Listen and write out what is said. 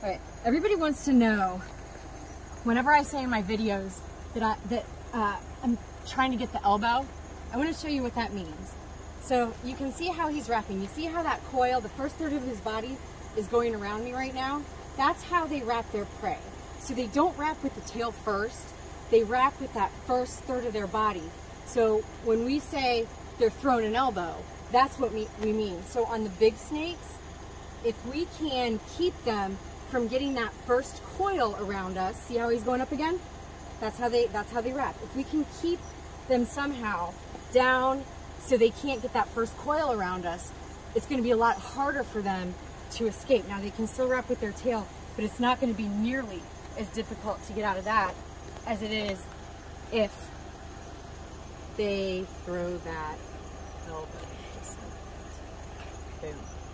All right, everybody wants to know, whenever I say in my videos that, I, that uh, I'm trying to get the elbow, I want to show you what that means. So you can see how he's wrapping. You see how that coil, the first third of his body is going around me right now? That's how they wrap their prey. So they don't wrap with the tail first, they wrap with that first third of their body. So when we say they're thrown an elbow, that's what we, we mean. So on the big snakes, if we can keep them from getting that first coil around us, see how he's going up again? That's how they that's how they wrap. If we can keep them somehow down so they can't get that first coil around us, it's going to be a lot harder for them to escape. Now they can still wrap with their tail, but it's not going to be nearly as difficult to get out of that as it is if they throw that elbow. Boom.